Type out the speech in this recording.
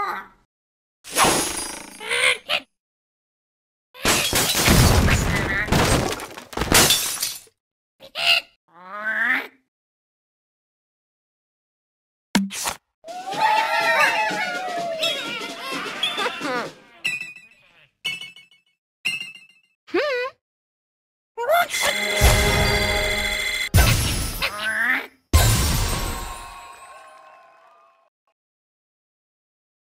Ah.